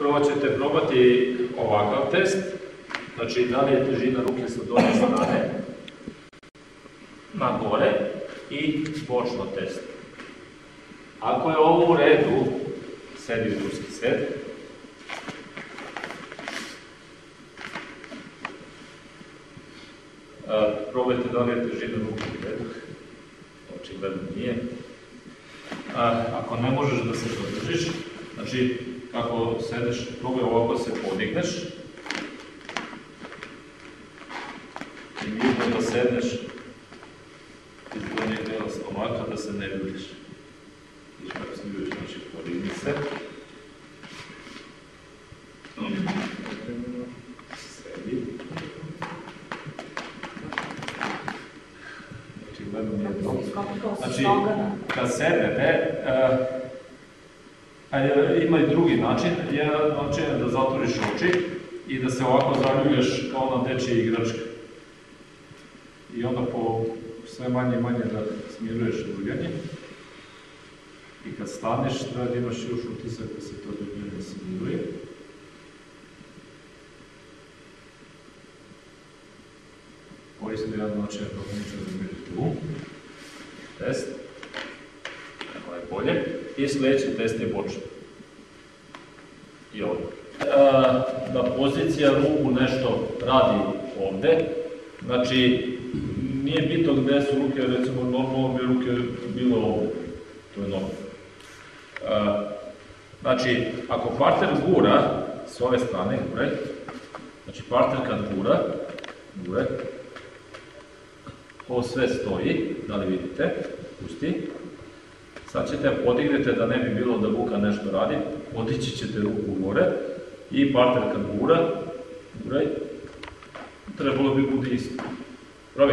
Prvo ćete probati ovakav test, znači da li je težina ruke sa donje strane na gore i bočno test. Ako je ovo u redu, sedi u ruski sed, E, probajte da li je težina ruke u redu. Očigledno nije. A, ako ne možeš da se zadržiš, znači kako sedeš, probaj ovako se podigneš i mirno da sedneš iz donjeg dela stomaka da se ne vidiš. Viš kako se vidiš, znači podigni se. Sedi. Očigledno nije dobro. Znači, kad sednete, uh, ima i drugi način, jedan način je da zatvoriš oči i da se ovako zaljuljaš kao na dečje igračke. I onda po sve manje i manje da smiruješ ljuljanje. I kad staneš, da imaš još utisak da se to ljuljanje smiruje. Ovo je isto jedan način da pomoći da mirite tu. Test. Ovo je bolje. I sljedeći test je bočni. I ovdje. E, da pozicija ruku nešto radi ovde, znači nije bitno gde su ruke, recimo normalno bi ruke bilo ovde, to je normalno. E, znači, ako partner gura s ove strane, gure, znači partner kad gura, gure, ovo sve stoji, da li vidite, pusti. Sad ćete podignete da ne bi bilo da ruka nešto radi, podići ćete ruku gore i partner kad gura, trebalo bi bude isto. Probi.